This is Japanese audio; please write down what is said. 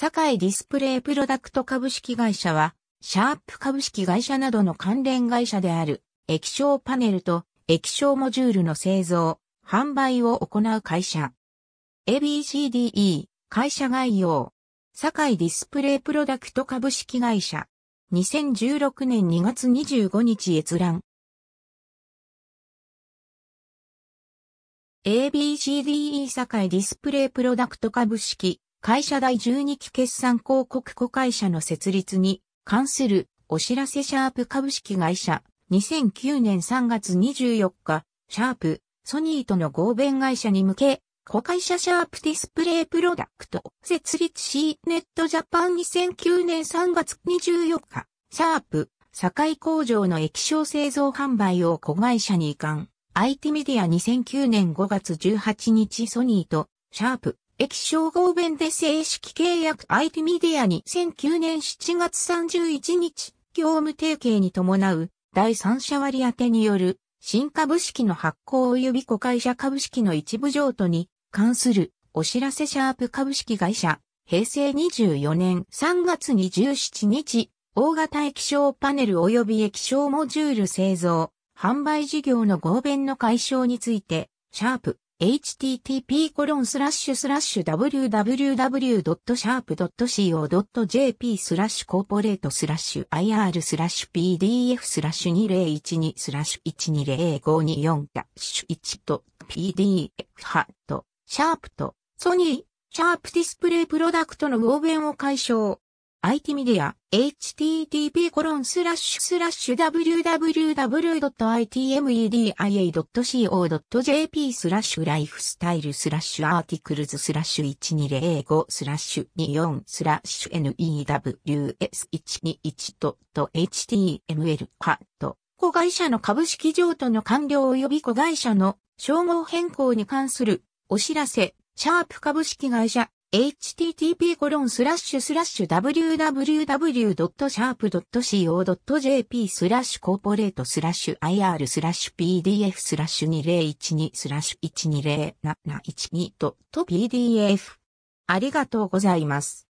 堺ディスプレイプロダクト株式会社は、シャープ株式会社などの関連会社である、液晶パネルと液晶モジュールの製造、販売を行う会社。ABCDE、会社概要。堺ディスプレイプロダクト株式会社。2016年2月25日閲覧。ABCDE 堺ディスプレイプロダクト株式会社第12期決算公告子会社の設立に関するお知らせシャープ株式会社。2009年3月24日シャープソニーとの合弁会社に向け子会社シャープディスプレイプロダクト設立しネットジャパン。2009年3月24日シャープ堺工場の液晶製造販売を子会社に移管。IT メディア。2009年5月18日ソニーとシャープ。液晶合弁で正式契約。IT メディアに2009年7月31日、業務提携に伴う第三者割当による新株式の発行及び子会社株式の一部譲渡に関するお知らせシャープ株式会社。平成24年3月27日大型液晶パネル及び液晶モジュール製造販売事業の合弁の解消についてシャープ http://www.sharp.co.jp スラッシュ corporate スラッシュ IR スラッシュ PDF スラッシュ2012スラッシュ120524ダッシュ1と PDF ハットシャープとソニーシャープディスプレイプロダクトの合弁を解消。IT メディア、http コロンスラッシュスラッシュ www.itmedia.co.jp スラッシュ lifestyle スラッシュ articles スラッシュ1205スラッシュ24スラッシュ news121.html ハット。子会社の株式譲渡の完了及び子会社の商号変更に関するお知らせ、シャープ株式会社 http コロンスラッシュスラッシュ www.sharp.co.jp スラッシュコーポレートスラッシュ IR スラッシュ PDF スラッシュ2012スラッシュ120-12と PDF ありがとうございます。